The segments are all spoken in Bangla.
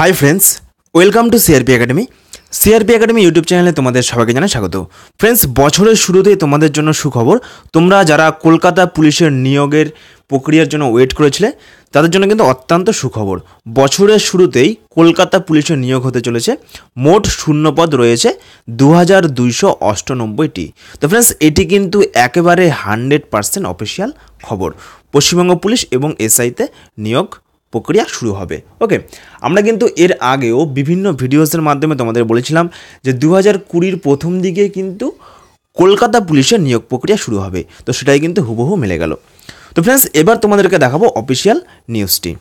Hi friends welcome to CRP academy CRP academy YouTube চ্যানেলে তোমাদের সবাইকে জানাই স্বাগত। ফ্রেন্ডস বছরের শুরুতেই তোমাদের জন্য সুখবর, তোমরা যারা কলকাতা পুলিশের নিয়োগের প্রক্রিয়ার জন্য ওয়েট করেছিলে, তাদের জন্য কিন্তু অত্যন্ত সুখবর। বছরের শুরুতেই কলকাতা পুলিশের নিয়োগ হতে চলেছে। মোট শূন্যপদ রয়েছে দু হাজার দুইশো অষ্টানব্বইটি। তো ফ্রেন্ডস এটি কিন্তু একেবারে হান্ড্রেড পার্সেন্ট অফিসিয়াল খবর। পশ্চিমবঙ্গ পুলিশ এবং এসআইতে নিয়োগ প্রক্রিয়া শুরু হবে। ওকে আমরা কিন্তু এর আগেও বিভিন্ন ভিডিওসের মাধ্যমে তোমাদের বলেছিলাম যে দু হাজার কুড়ির প্রথম দিকে কিন্তু কলকাতা পুলিশের নিয়োগ প্রক্রিয়া শুরু হবে। তো সেটাই কিন্তু হুবহু মিলে গেল। তো ফ্রেন্ডস এবার তোমাদেরকে দেখাবো অফিসিয়াল নিউজটি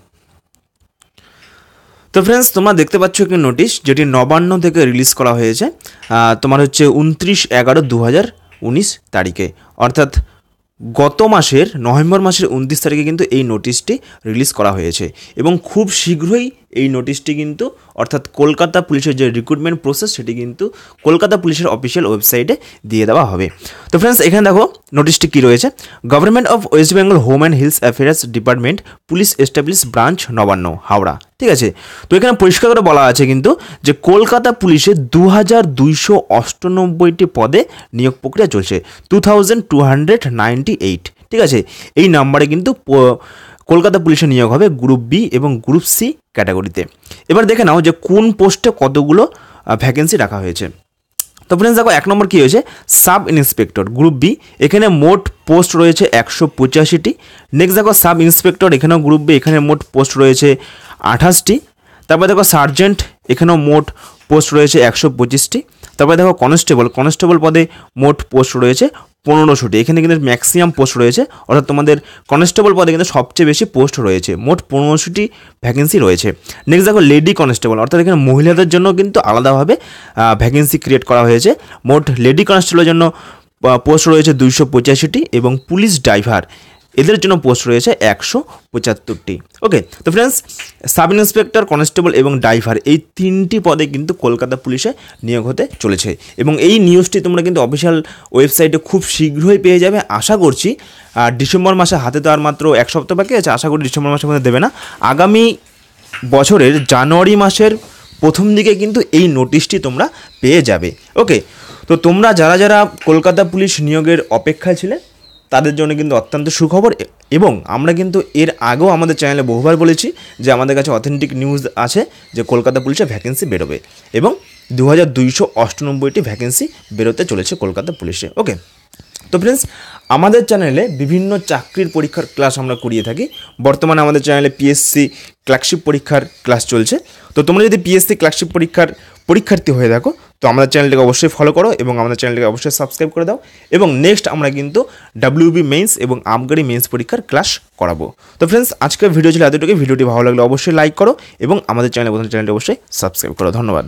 তো ফ্রেন্ডস তোমরা দেখতে পাচ্ছ একটি নোটিশ যেটি নবান্ন থেকে রিলিজ করা হয়েছে। তোমার হচ্ছে উনত্রিশ এগারো দু হাজার উনিশ তারিখে। অর্থাৎ গত মাসের নভেম্বর মাসের উনত্রিশ তারিখে কিন্তু এই নোটিশটি রিলিজ করা হয়েছে এবং খুব শীঘ্রই এই নোটিশটি কিন্তু, অর্থাৎ কলকাতা পুলিশের যে রিক্রুটমেন্ট প্রসেস সেটি কিন্তু কলকাতা পুলিশের অফিসিয়াল ওয়েবসাইটে দিয়ে দেওয়া হবে। তো ফ্রেন্ডস এখানে দেখো নোটিশটি কী রয়েছে? Government of West Bengal home and hills affairs department police establish branch Nabanna, Howrah. ঠিক আছে? তো এখানে পরিষ্কার করে বলা আছে কিন্তু যে কলকাতা পুলিশে দু হাজার দুইশো অষ্টানব্বইটি পদে নিয়োগ প্রক্রিয়া চলছে two thousand two hundred ninety eight ঠিক আছে? এই নাম্বারে কিন্তু কলকাতা পুলিশে নিয়োগ হবে গ্রুপ বি এবং গ্রুপ সি ক্যাটাগরিতে। এবার দেখে নাও যে কোন পোস্টে কতগুলো ভ্যাকেন্সি রাখা হয়েছে। তো দেখো, এক নম্বর কী হয়েছে? সাব ইন্সপেক্টর গ্রুপ বি এখানে মোট পোস্ট রয়েছে একশো পঁচাশিটি। নেক্সট দেখো, সাব ইন্সপেক্টর, এখানেও গ্রুপ বি এখানে মোট পোস্ট রয়েছে আঠাশটি। তারপরে দেখো সার্জেন্ট এখানেও মোট পোস্ট রয়েছে একশো পঁচিশটি। তারপরে দেখো কনস্টেবল কনস্টেবল পদে মোট পোস্ট রয়েছে পনেরোশোটি। এখানে কিন্তু ম্যাক্সিমাম পোস্ট রয়েছে। অর্থাৎ তোমাদের কনস্টেবল পদে কিন্তু সবচেয়ে বেশি পোস্ট রয়েছে। মোট পনেরোশোটি ভ্যাকেন্সি রয়েছে। নেক্সট দেখো লেডি কনস্টেবল অর্থাৎ এখানে মহিলাদের জন্য কিন্তু আলাদাভাবে ভ্যাকেন্সি ক্রিয়েট করা হয়েছে। মোট লেডি কনস্টেবলের জন্য পোস্ট রয়েছে দুইশো পঁচাশিটি এবং পুলিশ ড্রাইভার এদের জন্য পোস্ট রয়েছে একশো পঁচাত্তরটি। ওকে তো ফ্রেন্ডস সাব ইন্সপেক্টর কনস্টেবল এবং ড্রাইভার এই তিনটি পদে কিন্তু কলকাতা পুলিশে নিয়োগ হতে চলেছে। এবং এই নিউজটি তোমরা কিন্তু অফিসিয়াল ওয়েবসাইটে খুব শীঘ্রই পেয়ে যাবে। আশা করছি আর ডিসেম্বর মাসে হাতে তো আর মাত্র এক সপ্তাহ বাকি আছে, আশা করি ডিসেম্বর মাসের মধ্যে দেবে না। আগামী বছরের জানুয়ারি মাসের প্রথম দিকে কিন্তু এই নোটিশটি তোমরা পেয়ে যাবে। ওকে তো তোমরা যারা যারা কলকাতা পুলিশ নিয়োগের অপেক্ষায় ছিলে তাদের জন্য কিন্তু অত্যন্ত সুখবর এবং আমরা কিন্তু এর আগেও আমাদের চ্যানেলে বহুবার বলেছি যে আমাদের কাছে অথেন্টিক নিউজ আছে যে কলকাতা পুলিশে ভ্যাকেন্সি বেরোবে এবং দু হাজার দুইশো অষ্টানব্বইটি ভ্যাকেন্সি বেরোতে চলেছে কলকাতা পুলিশে। ওকে তো ফ্রেন্ডস আমাদের চ্যানেলে বিভিন্ন চাকরির পরীক্ষার ক্লাস আমরা করিয়ে থাকি। বর্তমানে আমাদের চ্যানেলে পিএসসি ক্লার্কশিপ পরীক্ষার ক্লাস চলছে। তো তোমরা যদি পিএসসি ক্লার্কশিপ পরীক্ষার পরীক্ষার্থী হয়ে থাকো তো আমাদের চ্যানেলটিকে অবশ্যই ফলো করো এবং আমাদের চ্যানেলটিকে অবশ্যই সাবস্ক্রাইব করে দাও এবং নেক্সট আমরা কিন্তু ডাব্লিউবি মেন্স এবং আমগারি মেন্স পরীক্ষার ক্লাস করাবো। তো ফ্রেন্ডস আজকের ভিডিও ছিল এতটুকু ভিডিওটি ভালো লাগলে অবশ্যই লাইক করো এবং আমাদের চ্যানেলে প্রথম চ্যানেলটি অবশ্যই সাবস্ক্রাইব করো। ধন্যবাদ।